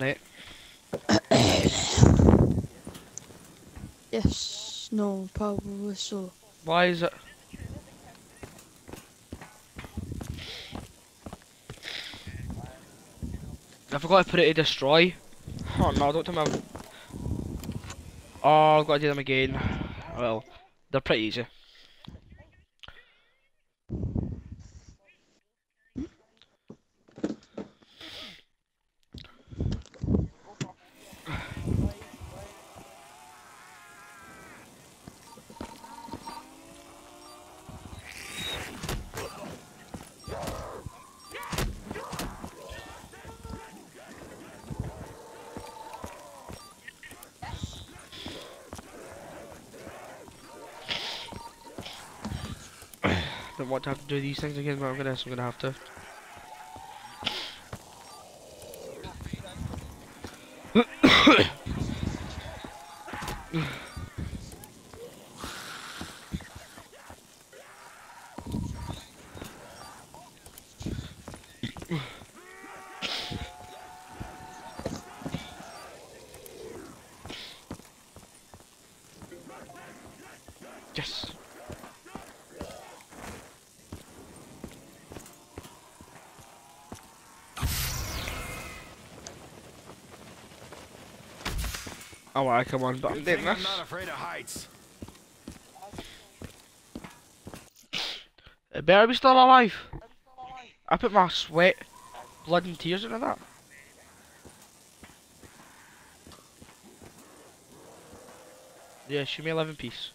tonight? Yes, no, probably so. Why is it? I forgot to put it to destroy. Oh no, don't tell me. I'm- Oh, I've got to do them again. Well, they're pretty easy. Don't to have to do these things again, but I'm gonna, I'm gonna have to. Yes. Oh, alright, come on, but I'm Good doing thing I'm not afraid of heights. It better be still alive. I put my sweat, blood, and tears into that. Yeah, she may live in peace.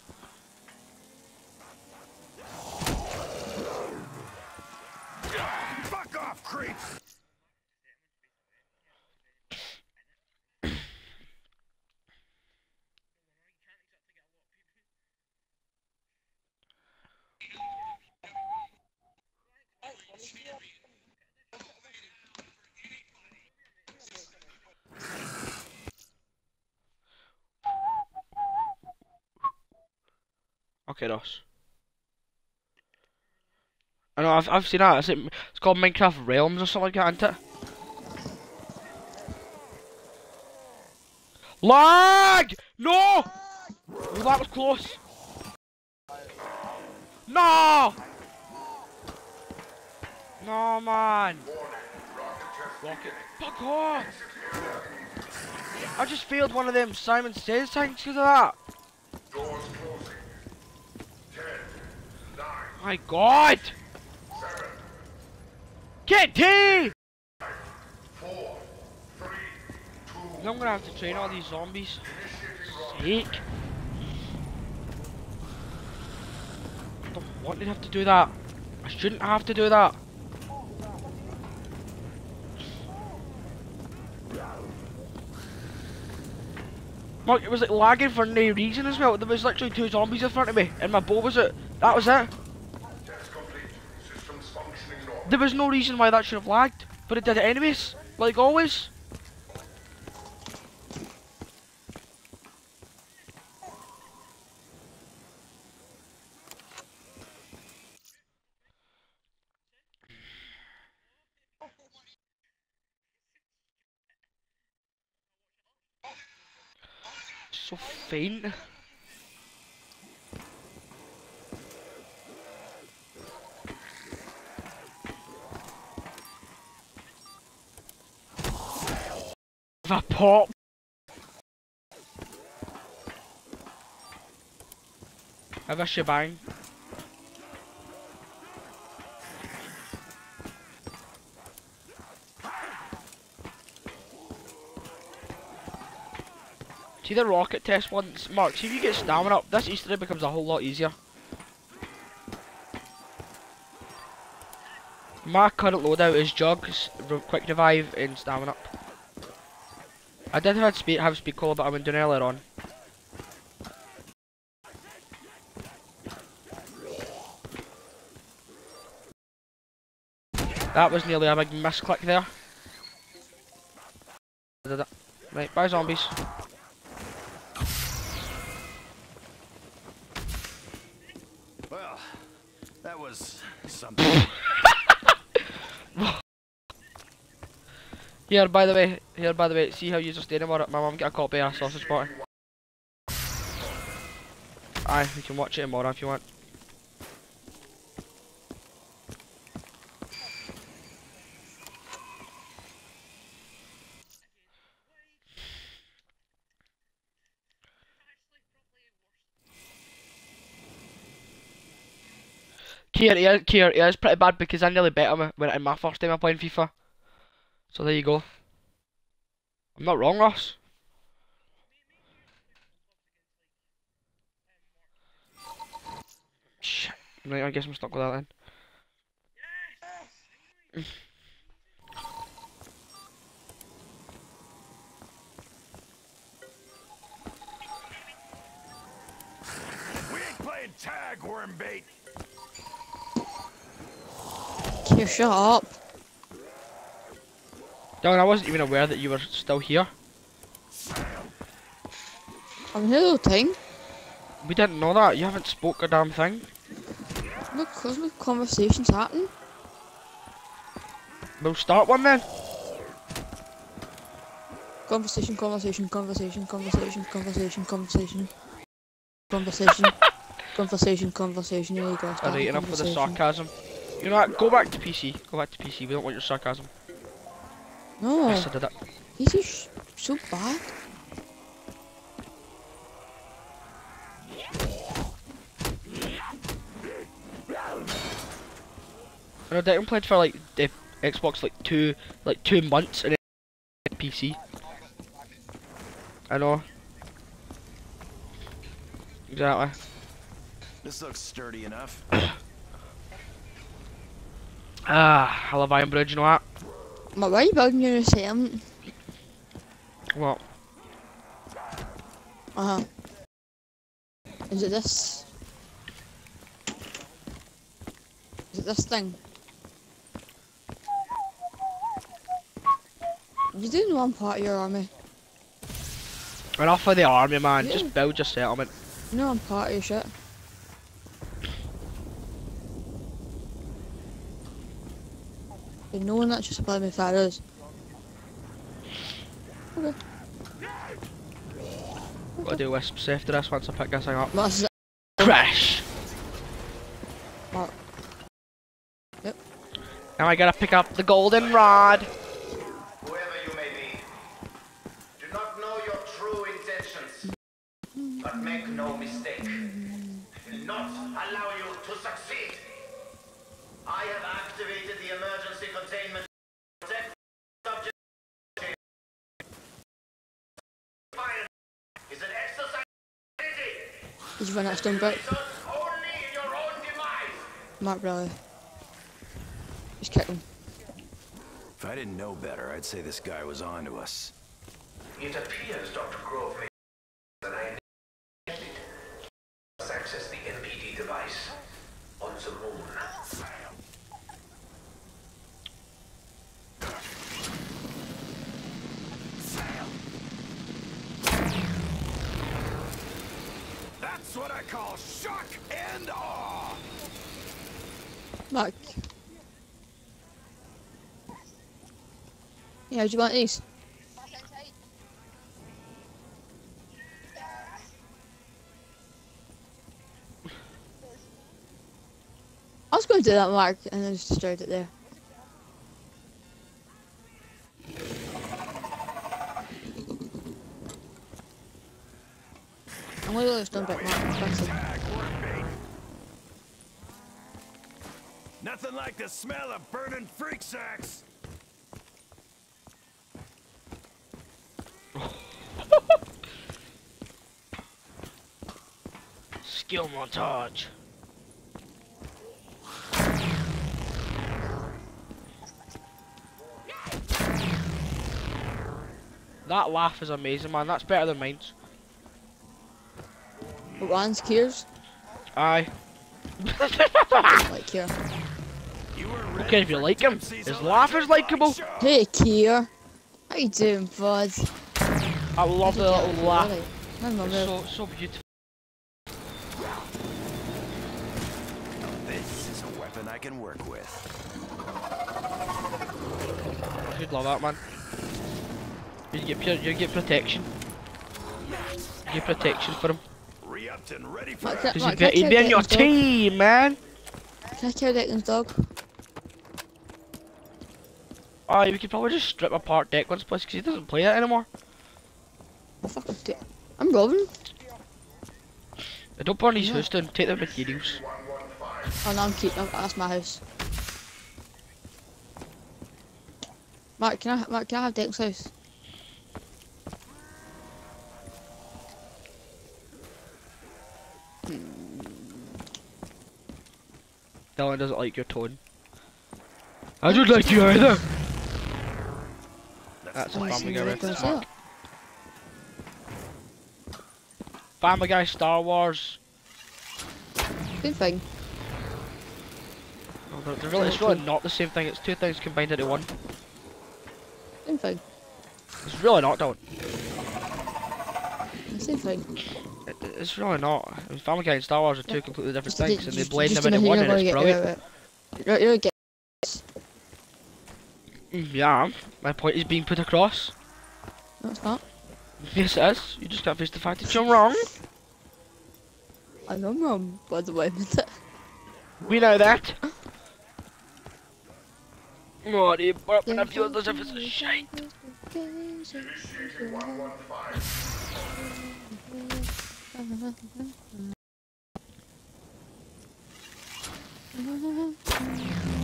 Fuck off, creep! Okay, Ross. I know, I've, I've seen that. It's, it's called Minecraft Realms or something like that, isn't it? Lag! No! Oh, that was close. No! No, man. Rocket. Fuck off! I just failed one of them Simon Says because of that. My god! Get T! four, three, two, I'm gonna have to train all these zombies. Sake. I don't want to have to do that. I shouldn't have to do that. Mark, it was like lagging for no reason as well. There was literally two zombies in front of me, and my bow was it. That was it. There was no reason why that should have lagged, but it did it anyways, like always. So faint. Pop. Have a shebang. See the rocket test once, Mark, see if you get stamina up, this Easter egg becomes a whole lot easier. My current loadout is jugs, quick revive, and stamina. I did have speed have speed cola, but I'm doing earlier on. That was nearly a big misclick there. I. Right, bye zombies. Well, that was something. Here, by the way, here, by the way, see how you just did it? My mum got a copy of Sausage Party. Aye, we can watch it tomorrow if you want. Kier, yeah, Kier, yeah, it's pretty bad because I nearly bet him when in my first time I playing FIFA. So there you go. I'm not wrong, Ross. Shit. Right, I guess I'm stuck with that then. We ain't playing tag, wormbait. Here, shut up. Darren, I wasn't even aware that you were still here. I'm here the time. We didn't know that. You haven't spoke a damn thing. Look, my conversations happen. We'll start one then. Conversation, conversation, conversation, conversation, conversation, conversation. Conversation. conversation, conversation. You start Alright, enough with the sarcasm. You know what? Go back to PC. Go back to PC. We don't want your sarcasm. No, Yes, I did it. he's just so bad. I know Declan played for like the Xbox like two like two months and then PC. I know. Exactly. This looks sturdy enough. Ah, I love Iron Bridge, you know what? But why are you building your settlement? What? Uh huh. Is it this? Is it this thing? You do know I'm part of your army. Enough of the army, man. Yeah. Just build your settlement. No, I'm part of your shit. Know that's just about my fathers. Okay. Gotta do wisps after this once I pick this thing up. But Crash! Mark. Yep. Now I gotta pick up the golden rod. Whoever you may be, do not know your true intentions. But make no mistake, I will not allow you to succeed. I have activated the emergency containment. Protect subject. Fire is an exercise. in ability. Did you run out of stone brick? Results only in your own demise. Mark Bradley. Just kick him. If I didn't know better, I'd say this guy was on to us. It appears Dr. Groph may that I intended. Let's access the MPD device on the moon. That's what I call shock and awe. Mark. Yeah, you want these? I was going to do that, Mark, and I just destroyed it there. I'm going to go to stone brick, Mark. Nothing like the smell of burning freak sacks. Skill montage. That laugh is amazing, man. That's better than mine. Ryan's Kiers, Aye. like. You Okay, if you like him. His laugh is likeable. electric light show. Hey, Kier. How you doing, bud? I love the little laugh. Really? It's so so beautiful. This is a weapon I can work with. You'd love that, man. You get you get protection. You get protection for him. Re-upped and ready for Mark. Cause he'd be, he'd be in your Declan's dog? team, man. Can I kill Declan's dog? Oh, we could probably just strip apart Declan's place because he doesn't play that anymore. Fuck, I'm, robbing. Don't burn his house down, take the materials. Oh no, I'm keeping. Oh, that's my house. Mark, can I? Mark, can I have Declan's house? Hmm. Dylan doesn't like your tone. I don't like you either. That's a Oh, Family Guy reference. that's Mark. it. Family Guy, Star Wars. Same thing. Oh, they're, really, it's really not the same thing. It's two things combined into one. Same thing. It's really not, Dylan. Same thing. It, it's really not. I mean, Family Guy and Star Wars are two completely different Just- things, and they blend them into one, and it's brilliant. it. You're, you're get. Mm, Yeah, my point is being put across. No, it's not. Yes, is. You just can't face the fact that you're wrong. I know I'm wrong, by the way. We know that. What are you burping? I feel as if it's a shite.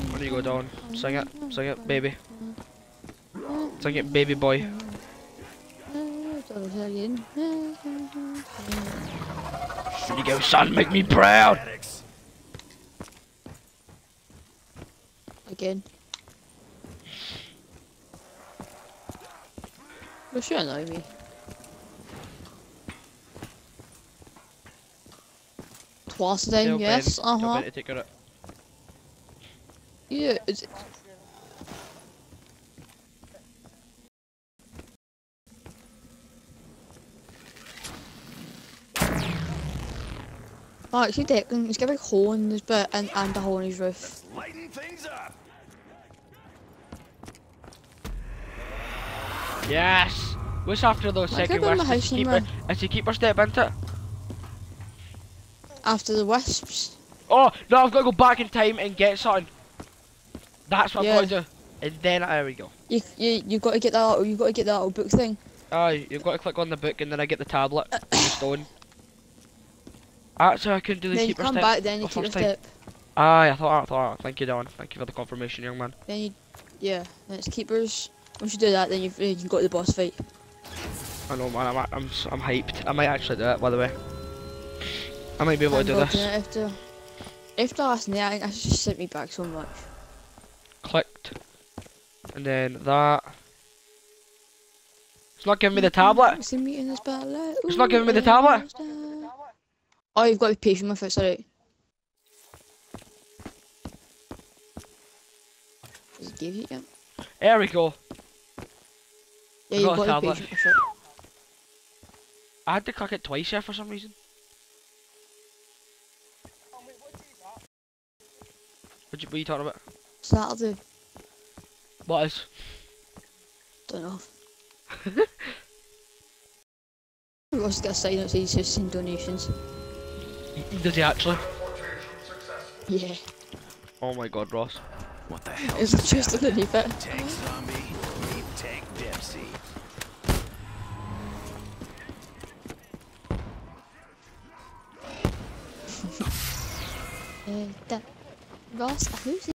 Where do you go, down? Sing it. Sing it, baby. Sing it, baby boy. There you go, son. Make me proud. Again. You're sure annoy me. Twice a day, yes, Uh huh. to take it. Yeah, it's, Oh, actually, Declan, um, he's got a big hole in his bit and, and a hole in his roof. Lighten things up. Yes. What's after those I second could build my west? Is house to keep somewhere. it? Is to keep our step into it? After the wisps. Oh no! I've got to go back in time and get something. That's what Yeah. I've got to do. And then there we go. You you you got to get that little, you got to get that little book thing. Aye, you've got to click on the book and then I get the tablet, the stone. Ah, actually, I couldn't do the then you come step. back, then you the oh, keep your first step. Aye, I thought, I thought. Thank you, Don. Thank you for the confirmation, young man. Then you, yeah, then it's keepers. Once you do that, then you you can go to the boss fight. I know, man. I'm, I'm, I'm hyped. I might actually do it, by the way. I might be able to I'm do this. After, after last night, I just sent me back so much. Clicked, and then that. It's not giving me the tablet. Me in this battle. It's not giving me the tablet. Oh, you've got to be patient with it. Sorry. Does it give you? Yeah. There we go. Yeah, you've got got to be patient with it. I had to click it twice here for some reason. What, you, what are you talking about? Saturday. What is? Don't know. We also got a sign that says seen donations. Does he actually? Yeah. Oh my god, Ross. What the hell? It's just underneath it. Tank zombie. Meet tank Dempsey. Uh, that Ross, who's it?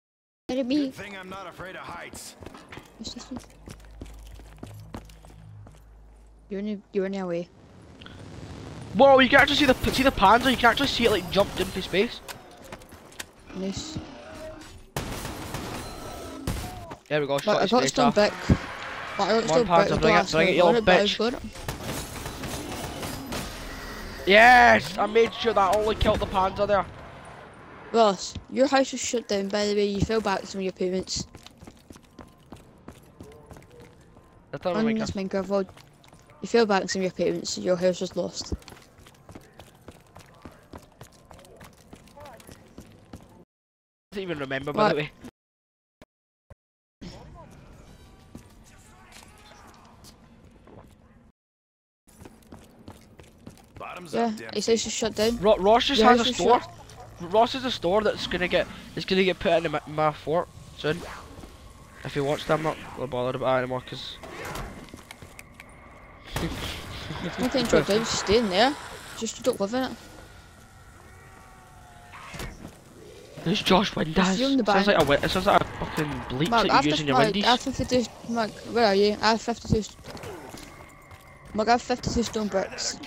Better be. Good thing I'm not afraid of heights. Who's this one? You're in. A, you're in our way. Whoa, you can actually see the see the panzer. You can actually see it like jumped into space. Nice. There we go. But I got stone back. But I got stone back. Bring it, bring it, you little I bitch. Yes, I made sure that only killed the panzer there. Ross, your house was shut down. By the way, you fell back some of your payments I thought on I'd make this a- Minecraft You fell back some of your payments. Your house was lost. even remember, by the way. Yeah, he says just shut down. Ro Ross yeah, has a store. Shut. Ross is a store that's gonna get it's gonna get put into my, my fort soon. If you watch that, I'm not really bothered about it anymore because. Nothing to do. just stay there. Just don't live in it. There's Josh Windass. Sounds like a it sounds like a fucking bleep Mark, that you use fif- in your Mark, Windies. I have 52. Mark, where are you? I have 52. st- Mark, I have 52 stone bricks.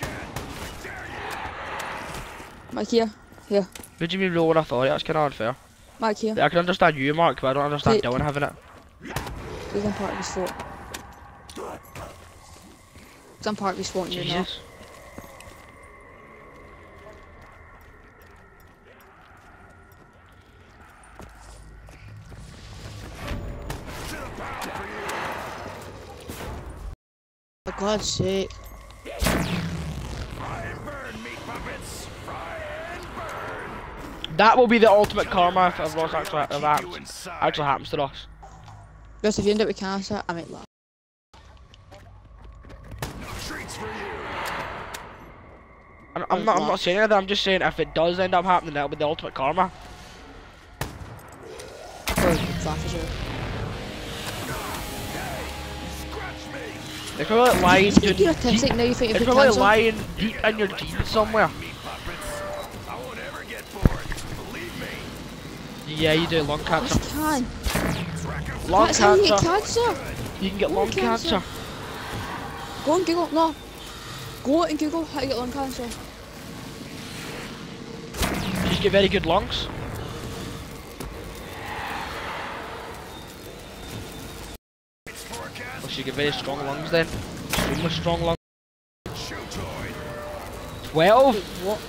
Mark, here. Here. What do you mean rolling authority? That's kind of unfair. Mark, here. Yeah, I can understand you, Mark, but I don't understand Take- Dylan having it. Because I'm part of this fort. Because I'm part of this fort you're not. And burn. That will be the ultimate karma if, Ross actually, if that happens, actually happens to us. Just if you end up with cancer, I might laugh. Treats for you. I'm, I'm not. I'm not saying anything. I'm just saying if it does end up happening, that'll be the ultimate karma. Me. It's probably lying. Just Deep, get your autistic now you think it's you've got probably cancer. lying deep in your genes somewhere. Meat puppets. I won't ever get bored. Believe me. Yeah, you do lung cancer. you can. Lung That's how you get cancer. cancer. You can get lung lung cancer. cancer. Go and Google. No. Go and Google how to get lung cancer. Just get very good lungs. forecast. Well, you get very strong lungs then. Extremely strong lungs. Shoe toy. Twelve. What?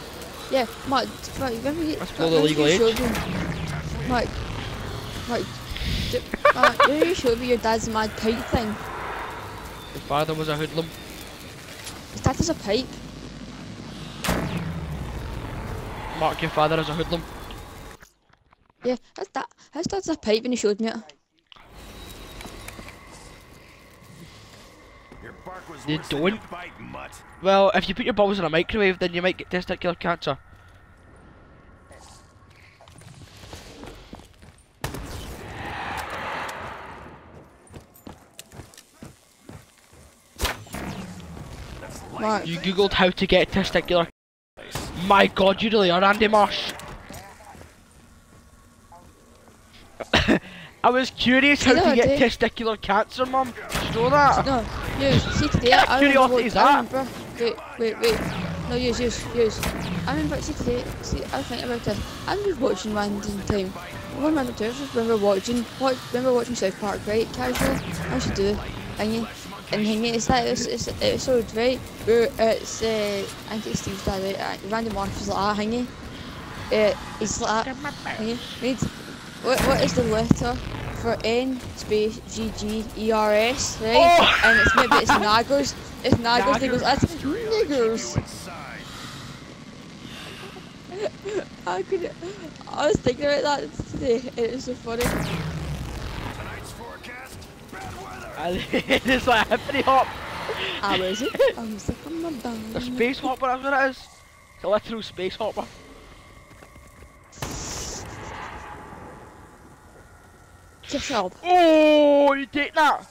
Yeah, Mike, Mike, remember you, That's below the legal age. me, Mike, Mike, d- Mike, remember you showed me your dad's mad pipe thing? Your father was a hoodlum. His dad has a pipe. Mark, your father is a hoodlum. Yeah, his dad, his dad's a pipe and he showed me it. Your You worse than don't. bite, mutt. Well, if you put your balls in a microwave, then you might get testicular cancer. Mark, You googled how to get testicular. My God, you really are Randy Marsh. I was curious how Yeah, to get testicular cancer, Mum. Did you know that? no, use, see today, I remember, curiosity what, is I remember, wait, wait, wait, no, use, use, use. I remember, see today, see, I think about this, I'm just watching random time. One random time, I just remember watching, what, remember watching South Park, right, casually, I should do, thingy, and thingy, it's that, it's, it's episode, right, where it's, uh, I think it's Steve's dad, right, uh, Randy Marsh is like, ah, thingy, uh, he's like, ah, thingy, needs, what, what is the letter for N space G G E R S, right? Oh! And it's maybe it's naggers. It's naggers. and He goes, that's niggers. I could. I was thinking about that today. and It was so funny. Tonight's forecast. Bad weather. it's like a hippity hop. I was it. I was like, I'm not done. A space hopper, that's what it is. It's a literal space hopper. Just help. Oh, you take that.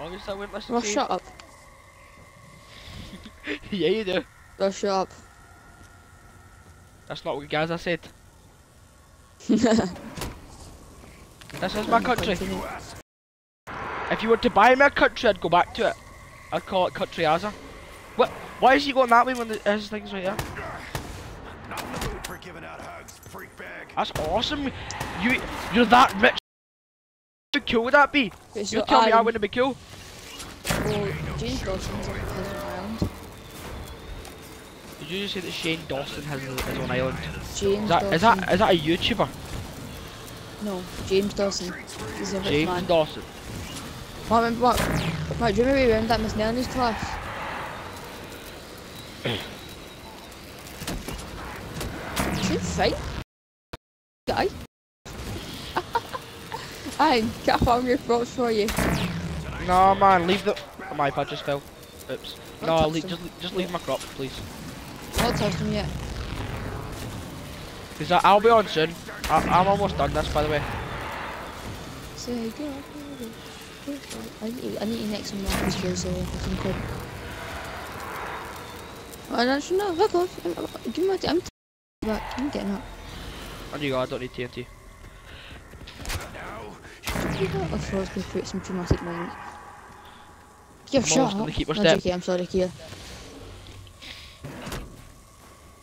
Obviously, I wouldn't listen Ross, to you. shut up. yeah, you do. Ross, shut up. That's not what guys Gaza said. This is my country. If you were to buy me a country, I'd go back to it. I'd call it Country Aza. What? Why is he going that way when the, his thing's right there? Not in the mood for giving out hugs, freak bag. That's awesome. You, you're that rich. How cool would that be? Okay, You tell me I wouldn't be cool. Well, oh, James Dawson's on his island. Did you just say that Shane Dawson has his own island? James Is that, Dawson. is that, is that a YouTuber? No, James Dawson. He's a rich James man. Dawson. What, remember, what, what, do you remember we went that Miss Nellie's class? Fine? Guy? I can't farm your crops for you. No, man, leave the. Oh, my iPad just fell. Oops. No, touched leave, just just leave my crops, please. Not touched them yet. Cause I, I'll be on soon. I, I'm almost done this, by the way. Say go. I need I need next more skills so I can code. I don't know. Fuck off. Give me my. I'm. But I'm getting up. You go. I don't need TNT. I thought I was going to create some dramatic moment. Yo, shut up. keeper's no, step. JK, I'm sorry, Kia.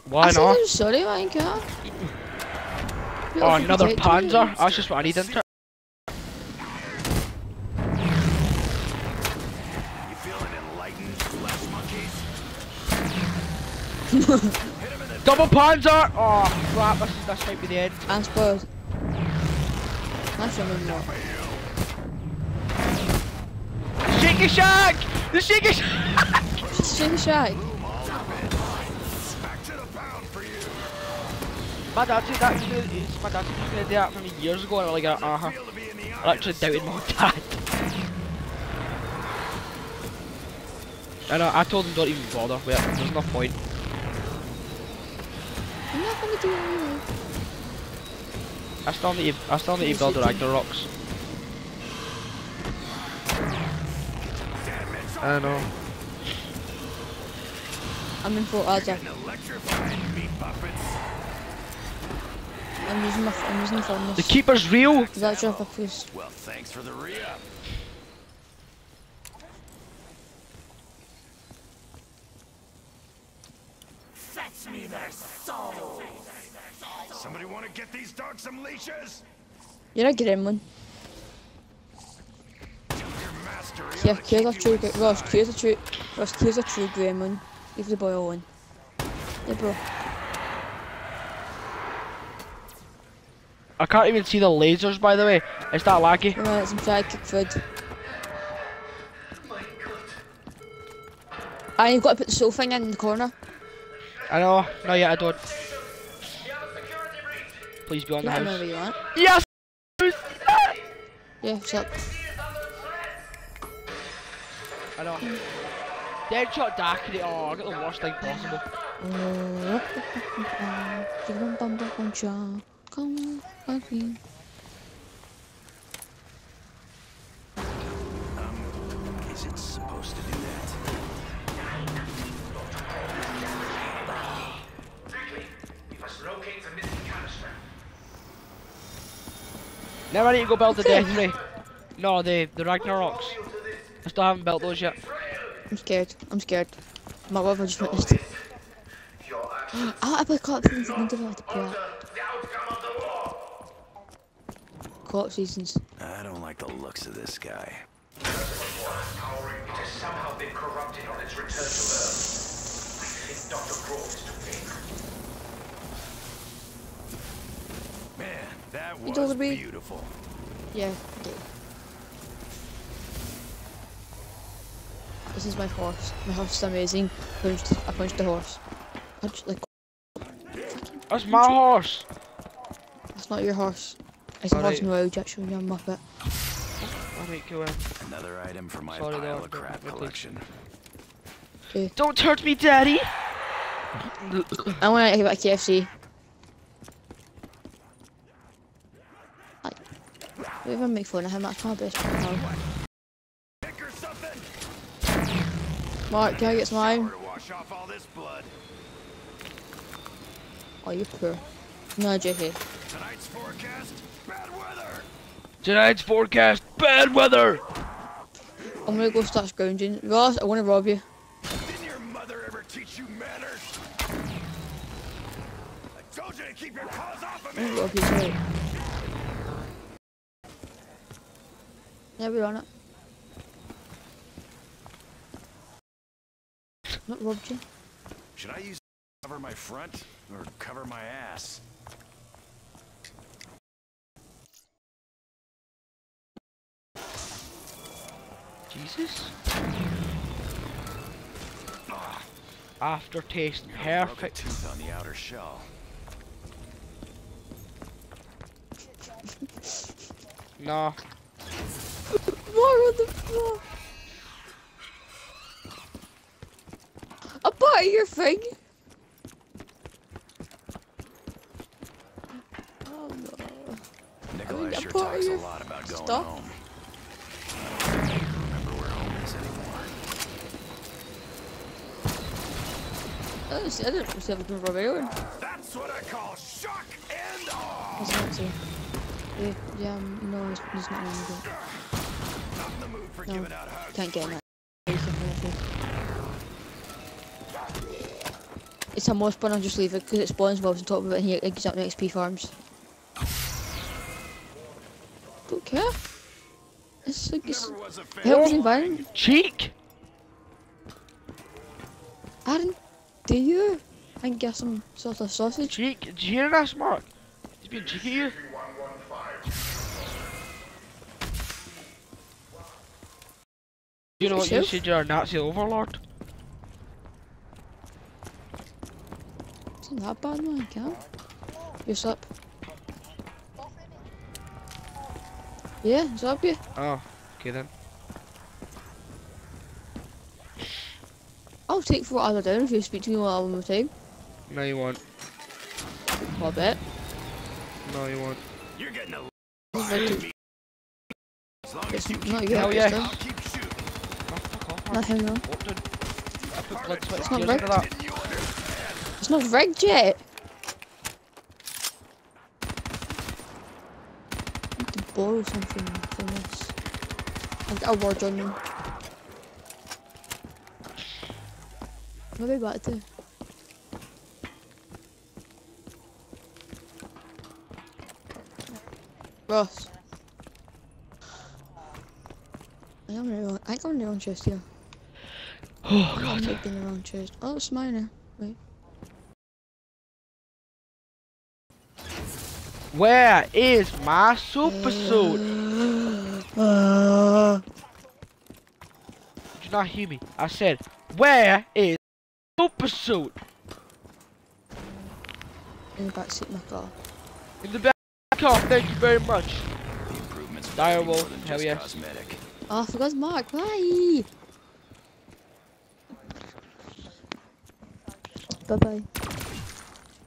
Why I not? I'm sorry, man, Kia. Oh, another Panzer. That's just what I need into Double Panzer! Oh, crap. This, this might be the end. I'm spoiled. Nice one, man. Shaky Shack! The Shaky Shack! Shake Shack. Back to the pound for you. My dad said that. It's- my dad said he was gonna do that for me years ago, and I'm like, uh huh. Feel to be in the I actually doubted my dad. I know. I told him don't even bother. Wait, there's no point. I'm not gonna do it anyway. I still need. To, I still need to build the Ragnaroks. I know. I'm in full Azza. electrifying meat puppets. I'm using my. I'm using the furnace. The keeper's real. Is that drop a please? Well, thanks for the re-up. Somebody want to get these dogs some leashes? You're a gremlin. Your master Yeah, Kira's a true. gre- Ross, Kira's a true. Ross, Kira's a true gremlin. Leave the boy alone. Yeah, bro. I can't even see the lasers, by the way. Is that laggy? Wait a minute, I'm trying to cook food. And ah, you've got to put the soul thing in the corner. I know. No, yeah, I don't. We have a security breach. Please be on the Yeah, whenever house. you want. Yes. Yeah, up? I know. Deadshot Daiquiri. Oh, I got the worst thing possible. Is Now I need to go build the Okay. Death Ray. No, the the Ragnaroks. I still haven't built those yet. I'm scared. I'm scared. My love, just witnessed. Your actions I I play co-op seasons. I need to like to play the outcome of the war. co-op seasons. I don't like the looks of this guy. It has somehow been corrupted on its return to Earth. I think Dr. Groph is to blame. That You told was me. beautiful. Yeah. Okay. This is my horse. My horse is amazing. Punched. I punched the horse. Punched like. That's my horse. That's not your horse. It's a horse Alright. in road. Actually, you're a muppet. I might go. Another item for my Sorry, pile of crap hurt me, please. collection. Don't hurt me, Daddy. I want to give it a KFC. We even make fun of him. That's my best friend. now. Pick? Mark, can I get some iron? Or wash off all this blood. Oh, you're poor. No, JK. Tonight's forecast, bad weather. Tonight's forecast: bad weather. I'm gonna go start scrounging. Ross, I want to rob you. Didn't your mother ever teach you manners? I told you to keep your paws off of I want me. to rob you, sorry. Yeah, we're on it. Not robbed you. Should I use cover my front or cover my ass? Jesus. Ah. Aftertaste, Broke a perfect. tooth on the outer shell. No. More on the floor. A part of your thing. Oh no. Nikolai a sure part of talks a your lot about going stuff. home. I don't even remember where home is anymore. I don't see, I don't see everything from everyone. That's what I call shock and awe. That's not so. Yeah, yeah, um, no, it's, it's not really good. Not in the mood for No. giving out hugs. Can't get in that. It's a more spawn, I'll just leave it because it spawns whilst on top of it and here it gives up XP farms. Don't care. It's like it's Never was a fan. helps the environment. Cheek! Aaron, do you? I can get some sort of sausage. Cheek! Did you hear that, Mark? He's being cheeky here. You know what you should do, you're a Nazi overlord? It's not that bad, man. Can't. You're up. Yeah, it's up you. Oh, okay then. I'll take four other down if you speak to me while I'm one more time. No you won't. I bet. No you won't. You're getting a It's like me. As long as you not keep you, Hell it's yeah. them. I'll keep shooting. Oh, fuck off, Mark. Not him, no. What did... I put blood, sweat, It's not tears into that. Didn't you understand? It's not rigged yet. I need to borrow something from this. I'll get a word on them. Maybe back to. Ross. I am wrong, I think I'm the wrong chest here. Oh I god. might be in the wrong chest. Oh, it's mine now. Where is my super suit? Uh, Did you not hear me? I said, where is super suit? in the backseat of my car. In the back car, thank you very much. The improvements were Dire gonna be more wolf, than hell just yes. cosmetic. Oh, I forgot Mark. Bye. Bye bye.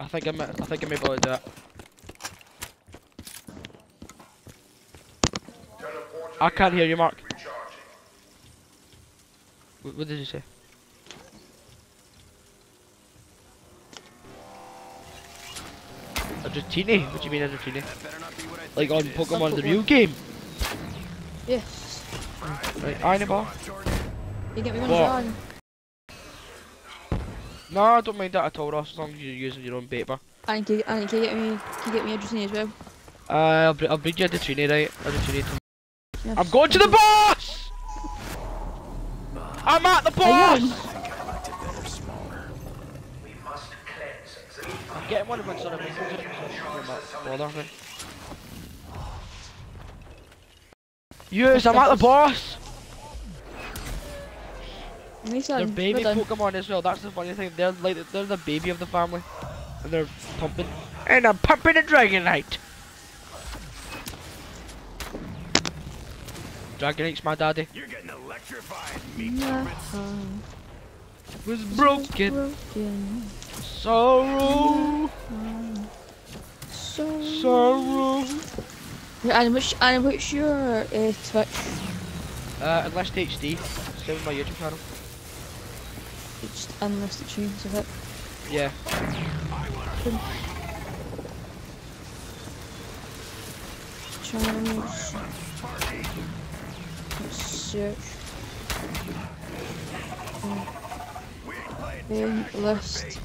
I think I'm. I think I may be able to do it. I can't hear you, Mark. What, what did you say? Argentina? What do you mean Argentina? That better not be what I think Like on. Pokemon the real game? Yes. Right, I know. Jordan, You get me one on. No, I don't mind that at all, Ross, as long as you're using your own paper. And can, and can you get me can you get me Adrian as well? Uh, I'll, br- I'll bring you to Trini, right? Argentina. Yes. I'm going to the boss! I'm at the boss! I think I liked it better smaller. We must cleanse the I'm getting one of my sort of messages. Bother me. Yes, I'm at the boss! Nice They're baby. Pokemon as well. That's the funny thing. They're like they're the baby of the family, and they're pumping. And I'm pumping a Dragonite. Dragonite's my daddy. You're getting electrified, meat Yeah. puppets. Was broken. Broken. Sorrow, So. sorrow. And what's and what's your uh, Twitch? Uh, Enlist HD. Same with my YouTube channel. It's unlisted tunes of it. Yeah. Channels. Let's search. Um, list.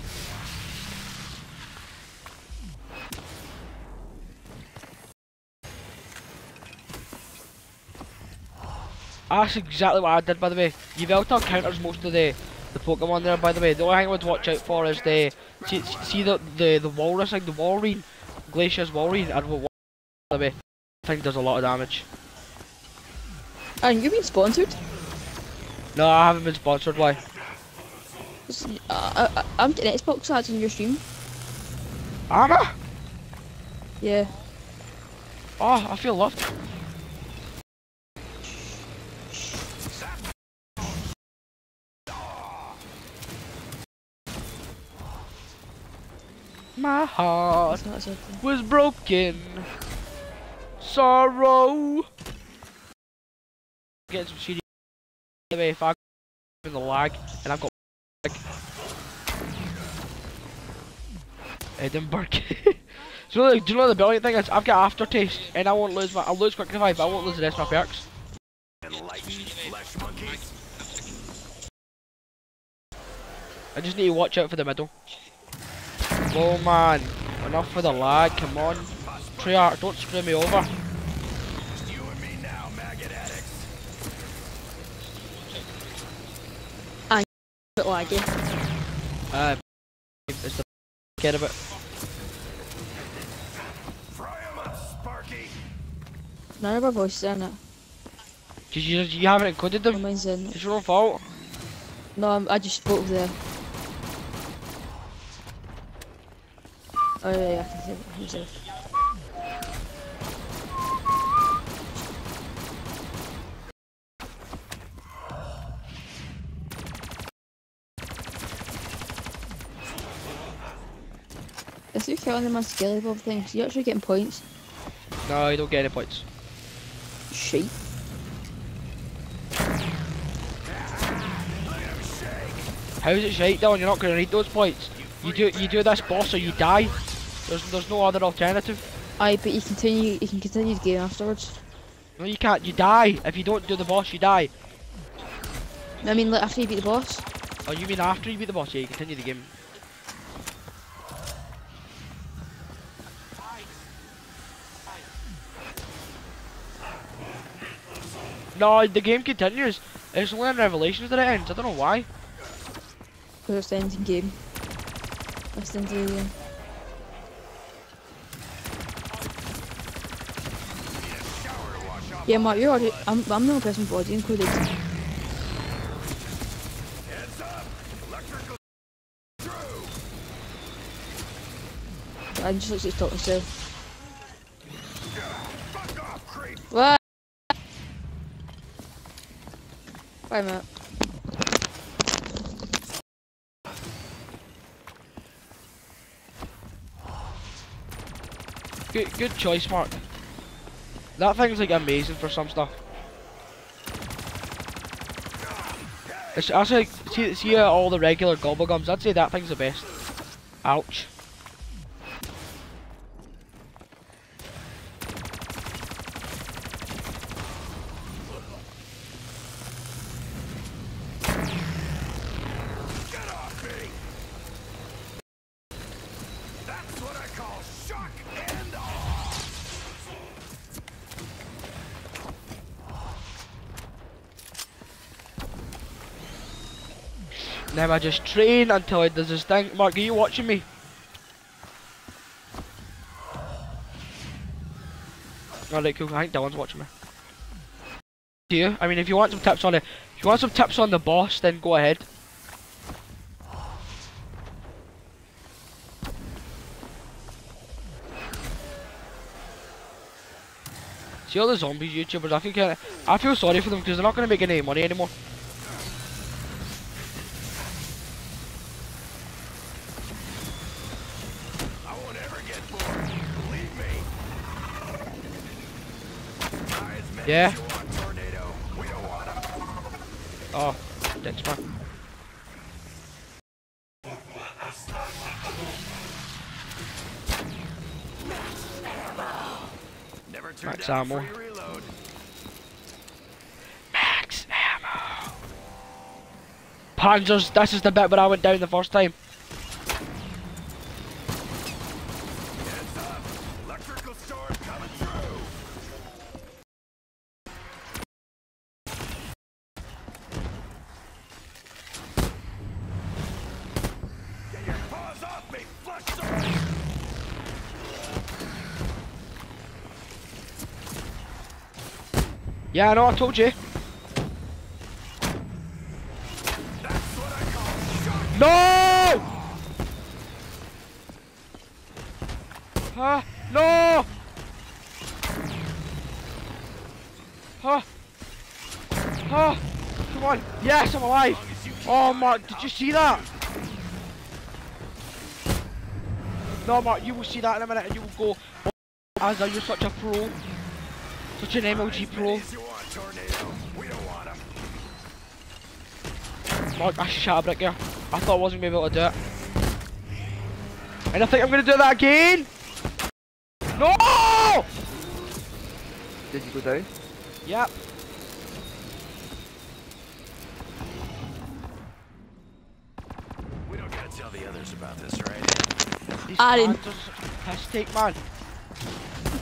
That's exactly what I did, by the way. Yveltal counters most of the the Pokemon there, by the way. The only thing I would watch out for is the see, see the the the walrus, like the Walrein, Glacia's Walrein. Watch by the way. I think does a lot of damage. Ah, and you've been sponsored? No, I haven't been sponsored. Why? Uh, I, I, I'm getting Xbox ads on your stream. Am I? Yeah. Oh, I feel loved. My heart That's not something. was broken. Sorrow. Get some CD. Anyway, if I in the lag and I've got lag. Edinburgh. do, you know the, do you know the brilliant thing is I've got aftertaste and I won't lose my I'll lose quick revive but I won't lose the rest of my perks. Enlightened flesh monkeys. I just need to watch out for the middle. Oh man, enough with the lag, come on. Treyarch, don't screw me over. You and me now, maggot addicts. bit laggy. Uh, it's the get of it. Fry 'em up, Sparky. None of our voices in it. Cause you, you haven't encoded them. mine's in. It's your own fault. No, I'm, I just spoke there. Oh yeah, yeah, I can see it. I can see it. If you're killing them on skelly bob things, you're actually getting points. No, you don't get any points. Sheep. How's it shite Dylan? You're not gonna need those points. You do you do this boss or you die. There's there's no other alternative. Aye, but you continue, you can continue the game afterwards. No you can't, you die. If you don't do the boss you die. I mean, like after you beat the boss. Oh you mean after you beat the boss, yeah, you continue the game. No, the game continues. It's only in Revelations that it ends. I don't know why. Because it's the ending game. That's the end of the game. Yeah, Mark, you're already. I'm, I'm the only person body included. I'm just literally off, creep. What? Wait a minute. Good good choice, Mark. That thing's like amazing for some stuff. It's actually see see uh, all the regular gobblegums. I'd say that thing's the best. Ouch. Now I just train until it does this thing. Mark, are you watching me? Alright, cool. I think Dylan's watching me. You? I mean, if you want some tips on it, if you want some tips on the boss, then go ahead. See all the zombies YouTubers, I feel kinda, I feel sorry for them because they're not going to make any money anymore. 'Em. Oh, thanks man. Max ammo. Max ammo. Panzers, this is the bit where I went down the first time. Yeah, I know, I told you. No! Ah, no! Ah, ah, come on. Yes, I'm alive. Oh my, did you see that? No, Mark, you will see that in a minute and you will go, oh, Azza, you're such a pro. Such an MLG pro. As you want, Tornado. We don't want him. Mark, I shot a brick here. I thought I wasn't going to be able to do it. And I think I'm going to do that again! No! Did you go down? Yep. We don't gotta tell the others about this, right? These Aaron. fans are piss take, man.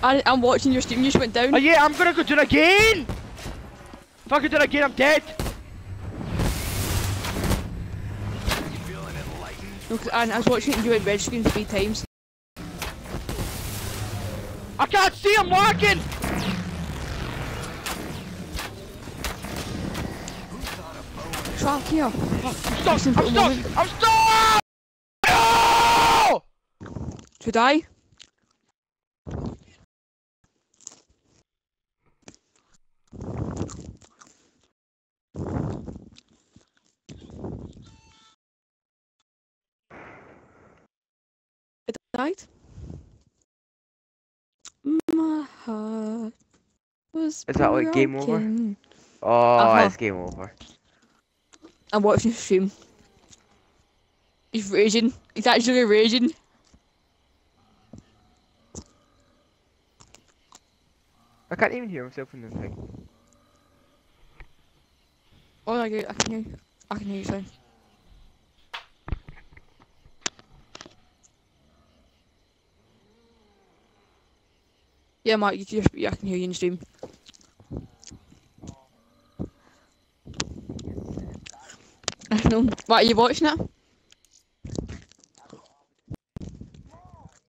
I, I'm watching your stream. You just went down. Oh yeah, I'm gonna go do it again! If I could do it again, I'm dead! You feeling enlightened? No, Aaron, I was watching it and you went red screen three times. I can't see, him walking! Track here. I'm stuck, I'm stuck. I'm stuck! No! To die. It died. My heart was Is that like game over? Oh, Uh-huh. it's game over. I'm watching the stream. He's raging. He's actually raging. I can't even hear myself in the thing. Oh, I get. I can hear. you. I can hear you sound. Yeah, Mark, you can. Yeah, I can hear you in know. What, are you watching it?